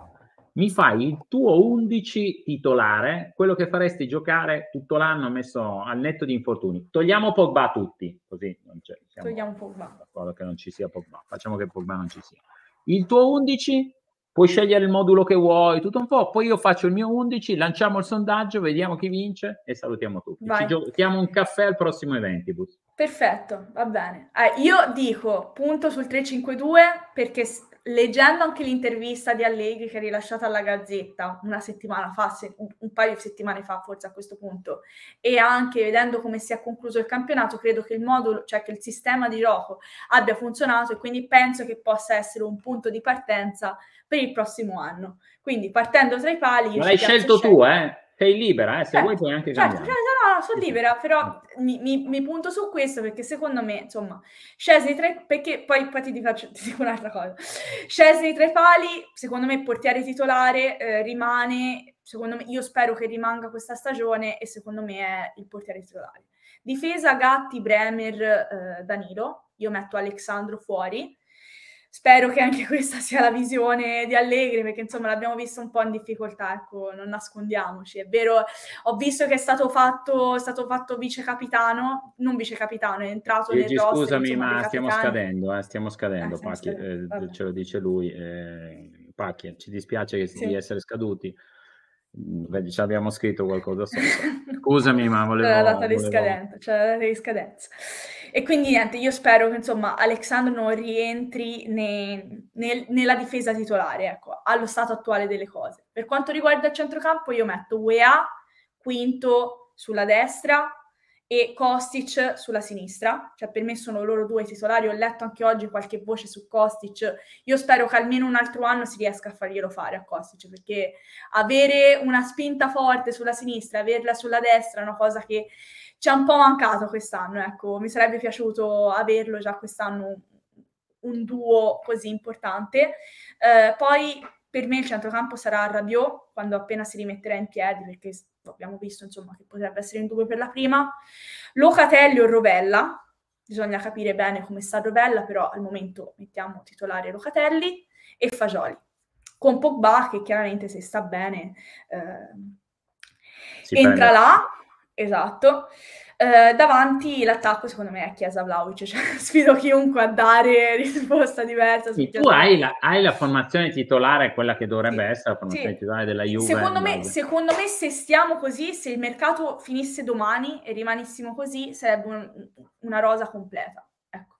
mi fai il tuo 11 titolare, quello che faresti giocare tutto l'anno messo al netto di infortuni. Togliamo Pogba tutti, così non c'è. Togliamo Pogba. D'accordo che non ci sia Pogba. Facciamo che Pogba non ci sia. Il tuo 11 puoi scegliere il modulo che vuoi, tutto un po', poi io faccio il mio 11, lanciamo il sondaggio, vediamo chi vince e salutiamo tutti. Vai. Ci giochiamo un caffè al prossimo Eventibus. Perfetto, va bene. Eh, io dico punto sul 352 perché leggendo anche l'intervista di Allegri che è rilasciata alla Gazzetta una settimana fa, se, un, paio di settimane fa forse a questo punto, e anche vedendo come si è concluso il campionato, credo che il modulo, cioè che il sistema di gioco abbia funzionato e quindi penso che possa essere un punto di partenza per il prossimo anno. Quindi partendo tra i pali... Ma l'hai scelto tu, eh? Sei libera, eh? se certo, vuoi puoi anche certo, cambiare. Certo, no, no, sono libera, però mi, mi, mi, punto su questo perché secondo me, insomma, Scesni tre, perché poi, poi ti, faccio, ti dico un'altra cosa. Scesni tre pali, secondo me portiere titolare eh, rimane, secondo me, io spero che rimanga questa stagione e secondo me è il portiere titolare. Difesa Gatti, Bremer, eh, Danilo, io metto Alexandro fuori, spero che anche questa sia la visione di Allegri, perché insomma l'abbiamo visto un po' in difficoltà, ecco, non nascondiamoci. È vero, ho visto che è stato fatto, è stato fatto vice capitano, non vice capitano, è entrato nel roster. Scusami, insomma, ma stiamo scadendo, eh, stiamo scadendo, eh, Pacchi, eh, ce lo dice lui. Eh, Pacchi, ci dispiace che sì. di essere scaduti. Vedi, ci abbiamo scritto qualcosa sopra. Scusami, ma volevo... C'è la data di scadenza, c'è la data di scadenza. E quindi niente, io spero che insomma Alexandro non rientri ne, ne, nella difesa titolare, ecco, allo stato attuale delle cose. Per quanto riguarda il centrocampo, io metto UEA, quinto sulla destra, e Kostic sulla sinistra, cioè per me sono loro due titolari, ho letto anche oggi qualche voce su Kostic, io spero che almeno un altro anno si riesca a farglielo fare a Kostic, perché avere una spinta forte sulla sinistra, averla sulla destra è una cosa che ci ha un po' mancato quest'anno, ecco, mi sarebbe piaciuto averlo già quest'anno un duo così importante. Eh, poi per me il centrocampo sarà Rabiot quando appena si rimetterà in piedi, perché abbiamo visto insomma che potrebbe essere in dubbio per la prima. Locatelli o Rovella, bisogna capire bene come sta Rovella, però al momento mettiamo titolare Locatelli e Fagioli. Con Pogba che chiaramente se sta bene eh, entra prende. là, esatto. Eh, davanti l'attacco secondo me è Chiesa Vlaovic, cioè sfido chiunque a dare risposta diversa. Sì, tu hai la, hai la, formazione titolare, quella che dovrebbe sì, essere la formazione sì. titolare della Juve. Secondo me, secondo me, se stiamo così, se il mercato finisse domani e rimanessimo così, sarebbe un, una rosa completa. Ecco.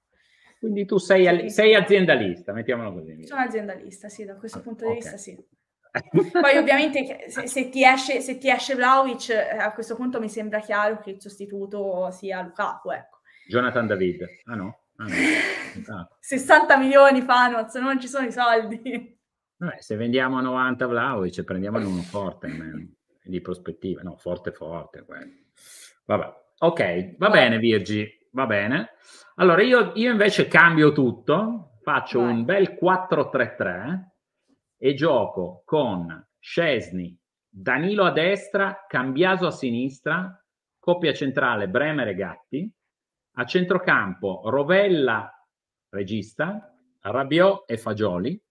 Quindi tu sei, sei, aziendalista, mettiamolo così. Sono aziendalista, sì, da questo punto di okay. vista sì. Poi ovviamente se, se, ti esce, se ti esce Vlaovic, eh, a questo punto mi sembra chiaro che il sostituto sia Lukaku, ecco. Jonathan David. Ah no? Ah, no. 60 milioni Fanoz, non ci sono i soldi. Vabbè, se vendiamo a 90 Vlaovic prendiamone uno forte di prospettiva. No, forte forte. Quello. Vabbè. Ok, va Vai. bene Virgi, va bene. Allora io, io invece cambio tutto, faccio Vai. un bel 4-3-3 e gioco con Scesni, Danilo a destra, Cambiaso a sinistra, coppia centrale Bremer e Gatti, a centrocampo Rovella, regista, Rabiot e Fagioli,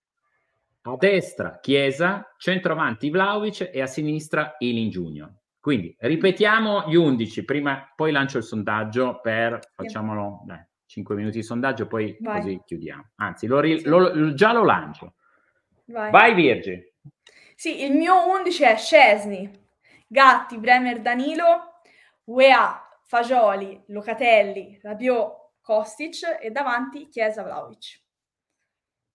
a destra Chiesa, centroavanti Vlaovic e a sinistra Ilin Junior. Quindi ripetiamo gli 11, prima, poi lancio il sondaggio per, facciamolo, dai, 5 minuti di sondaggio, poi Vai. così chiudiamo. Anzi, lo, lo, già lo lancio. Vai, Vai Virgi. Sì, il mio 11 è Scesni, Gatti, Bremer, Danilo, UEA, Fagioli, Locatelli, Rabiot, Kostic e davanti Chiesa, Vlaovic.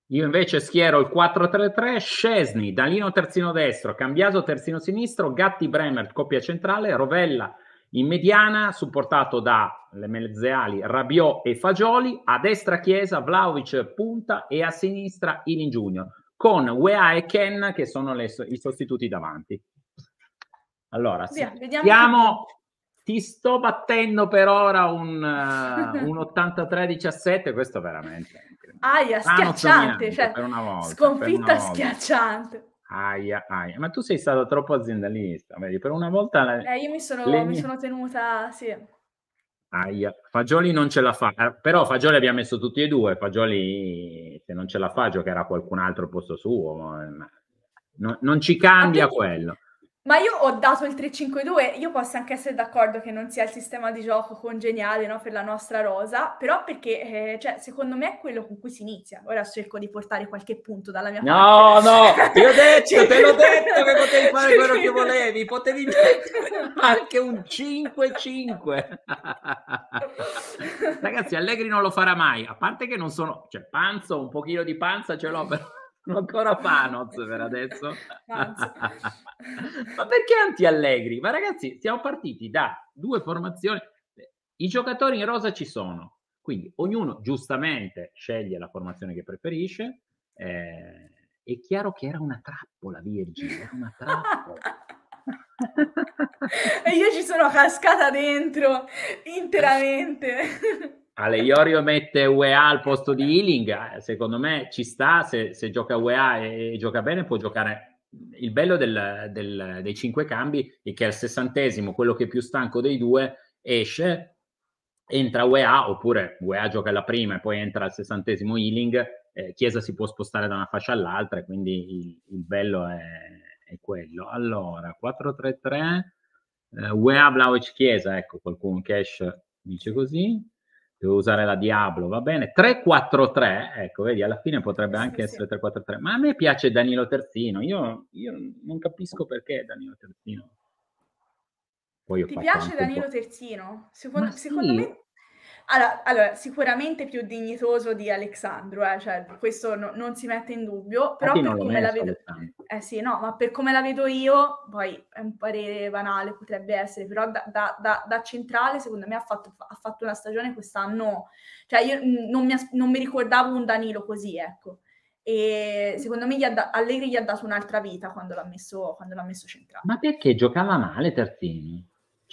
Io invece schiero il 4-3-3, Scesni, Danilo terzino destro, Cambiaso terzino sinistro, Gatti Bremer coppia centrale, Rovella in mediana supportato dalle mezze ali Rabiot e Fagioli, a destra Chiesa, Vlaovic punta e a sinistra Ilin Junior con Wea e Ken che sono le, i sostituti davanti. Allora, Via, siamo, ti sto battendo per ora un, uh, un 83-17, questo veramente... Aia, schiacciante, cioè, per una volta, sconfitta schiacciante. Aia, aia, ma tu sei stato troppo aziendalista, vedi, per una volta... Eh, io mi sono, mi mie... sono tenuta, sì. Aia. Fagioli non ce la fa, eh, però Fagioli abbiamo messo tutti e due. Fagioli, se non ce la fa, giocherà qualcun altro al posto suo. No, non ci cambia quello. Ma io ho dato il 3-5-2, io posso anche essere d'accordo che non sia il sistema di gioco congeniale no, per la nostra rosa, però perché, eh, cioè, secondo me è quello con cui si inizia. Ora cerco di portare qualche punto dalla mia no, parte. No, no, ti ho detto, te l'ho detto che potevi fare quello che volevi, potevi mettere anche un 5-5. Ragazzi, Allegri non lo farà mai, a parte che non sono, cioè, panzo, un pochino di panza ce l'ho, però ancora Panoz per adesso. Ma perché anti-Allegri? Ma ragazzi, siamo partiti da due formazioni. I giocatori in rosa ci sono, quindi ognuno giustamente sceglie la formazione che preferisce. Eh, è chiaro che era una trappola, Virgil, era una trappola. e io ci sono cascata dentro interamente. Ale Iorio mette UEA al posto di Healing, eh, secondo me ci sta, se, se gioca UEA e, e, gioca bene può giocare. Il bello del, del, dei cinque cambi è che al sessantesimo, quello che è più stanco dei due, esce, entra UEA, oppure UEA gioca la prima e poi entra al sessantesimo Healing, eh, Chiesa si può spostare da una fascia all'altra, quindi il, il bello è, è, quello. Allora, 4-3-3, eh, UEA, Vlaovic, Chiesa, ecco qualcuno, Cash dice così devo usare la Diablo, va bene. 3-4-3, ecco, vedi, alla fine potrebbe anche sì, essere 3-4-3, ma a me piace Danilo Terzino, io, io non capisco perché Danilo Terzino. Poi Ti piace Danilo Terzino? Secondo, secondo me allora, allora, sicuramente più dignitoso di Alessandro, eh, cioè, questo no, non si mette in dubbio, però per come la vedo... Eh sì, no, ma per come la vedo io, poi è un parere banale, potrebbe essere, però da, da, da, da centrale secondo me ha fatto, ha fatto, una stagione quest'anno, cioè io non mi, non mi ricordavo un Danilo così, ecco. E secondo me gli da- Allegri gli ha dato un'altra vita quando l'ha messo, quando l'ha messo centrale. Ma perché giocava male Terzini?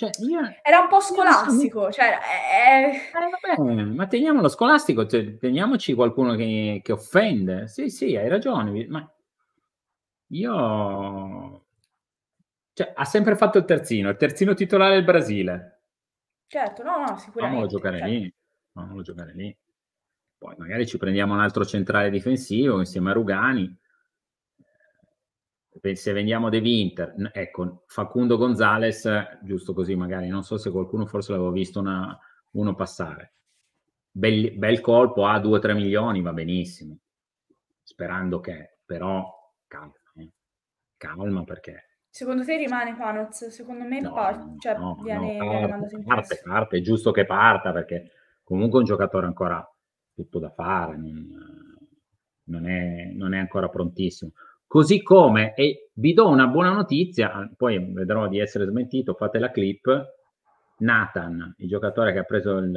Cioè, io... Era un po' scolastico, cioè, è... eh, vabbè, ma teniamolo scolastico, teniamoci qualcuno che, che, offende. Sì, sì, hai ragione, ma io... Cioè, ha sempre fatto il terzino, il terzino titolare del Brasile. Certo, no, no, sicuramente. Famolo giocare certo. lì, famolo giocare lì. Poi magari ci prendiamo un altro centrale difensivo insieme a Rugani se vendiamo De Winter, ecco, Facundo Gonzales, giusto così magari, non so se qualcuno forse l'avevo visto una, uno passare. Bel, bel colpo a 2-3 milioni, va benissimo, sperando che, però calma, eh. calma perché... Secondo te rimane Panoz? Secondo me no, par- cioè, no, viene, no, viene parte, parte, parte, è giusto che parta perché comunque è un giocatore ancora tutto da fare, non, non, è, non è ancora prontissimo Così come, e vi do una buona notizia, poi vedrò di essere smentito, fate la clip, Nathan, il giocatore che ha preso il,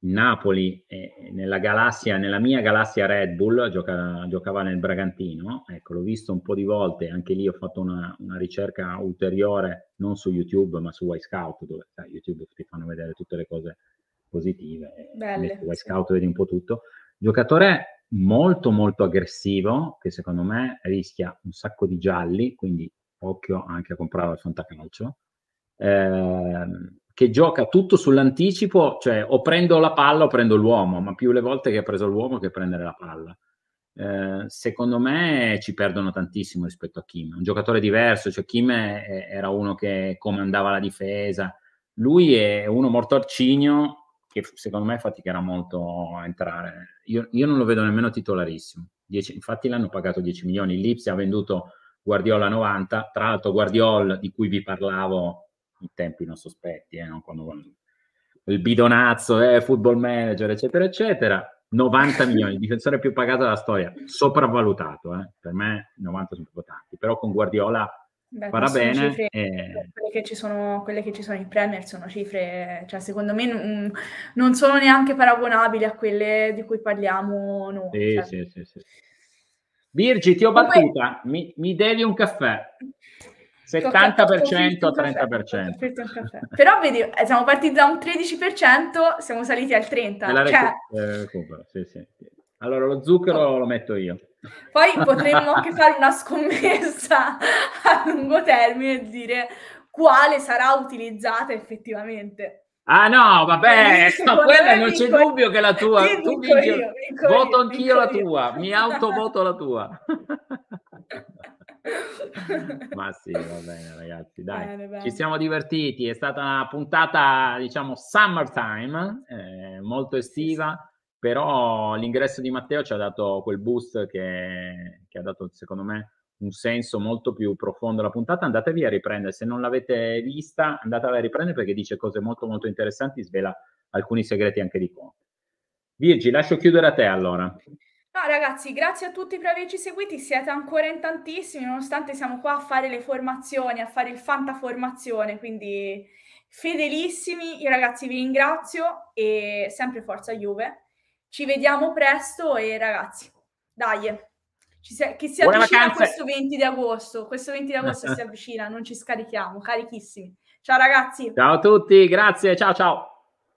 il Napoli eh, nella galassia, nella mia galassia Red Bull, gioca, giocava nel Bragantino, ecco, l'ho visto un po' di volte, anche lì ho fatto una, una ricerca ulteriore, non su YouTube, ma su Y-Scout, dove sai, YouTube ti fanno vedere tutte le cose positive, Belle, su Y-Scout sì. vedi un po' tutto. Giocatore molto molto aggressivo che secondo me rischia un sacco di gialli, quindi occhio anche a comprare il fantacalcio, eh, che gioca tutto sull'anticipo, cioè o prendo la palla o prendo l'uomo, ma più le volte che ha preso l'uomo che prendere la palla. Eh, secondo me ci perdono tantissimo rispetto a Kim, un giocatore diverso, cioè Kim è, era uno che comandava la difesa, lui è uno morto arcigno che secondo me faticherà molto a entrare. Io, io non lo vedo nemmeno titolarissimo. 10, infatti l'hanno pagato 10 milioni. L'Ipsi ha venduto Guardiola 90, tra l'altro Guardiola di cui vi parlavo in tempi non sospetti, eh, no? Quando, il bidonazzo, eh, football manager, eccetera, eccetera. 90 milioni, il difensore più pagato della storia, sopravvalutato, eh. per me 90 sono proprio tanti, però con Guardiola Beh, farà bene. Cifre, e... quelle, che ci sono, quelle che ci sono in Premier sono cifre, cioè secondo me non, non sono neanche paragonabili a quelle di cui parliamo noi. Sì, cioè. sì, sì, sì. Virgi, ti ho battuta, mi, mi devi un caffè. 70% a 30%. Però vedi, eh, siamo partiti da un 13%, siamo saliti al 30%. Cioè... Recu- eh, sì, sì. Allora lo zucchero lo metto io. Poi potremmo anche fare una scommessa a lungo termine e dire quale sarà utilizzata effettivamente. Ah no, vabbè, no, quella non c'è dubbio che la tua. Tu vinci, io, voto io, anch'io la tua, mi autovoto la tua. Ma sì, va bene ragazzi, dai, bene, bene. ci siamo divertiti, è stata una puntata, diciamo, summertime, eh, molto estiva però l'ingresso di Matteo ci ha dato quel boost che, che, ha dato secondo me un senso molto più profondo alla puntata andatevi a riprendere se non l'avete vista andatela a riprendere perché dice cose molto molto interessanti svela alcuni segreti anche di Conte Virgi lascio chiudere a te allora No, ragazzi, grazie a tutti per averci seguiti. Siete ancora in tantissimi, nonostante siamo qua a fare le formazioni, a fare il fantaformazione, quindi fedelissimi. Io, ragazzi, vi ringrazio e sempre forza Juve. Ci vediamo presto e ragazzi, dai, ci si, che si Buone avvicina vacanze. questo 20 di agosto. Questo 20 di agosto si avvicina, non ci scarichiamo, carichissimi. Ciao ragazzi. Ciao a tutti, grazie, ciao ciao.